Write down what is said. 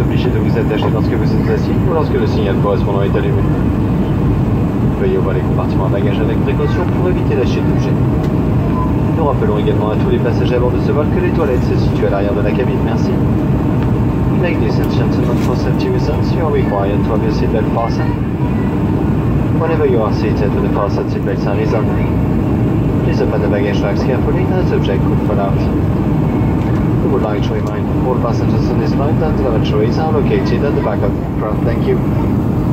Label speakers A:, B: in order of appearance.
A: obligé de vous attacher lorsque vous êtes assis ou lorsque le signal correspondant est allumé. Veuillez ouvrir les compartiments bagages avec précaution pour éviter la chute d'objets. Nous rappelons également à tous les passagers à bord de ce vol que les toilettes se situent à l'arrière de la cabine. Merci. Ladies and gentlemen, for safety reasons, you are required to have your seatbelt fastened. Whenever you are seated with the fastened seatbelt sign is on, please open the baggage racks carefully as the object could fall out. Would like to remind all passengers on this flight that the lavatories are located at the back of the aircraft. Thank you.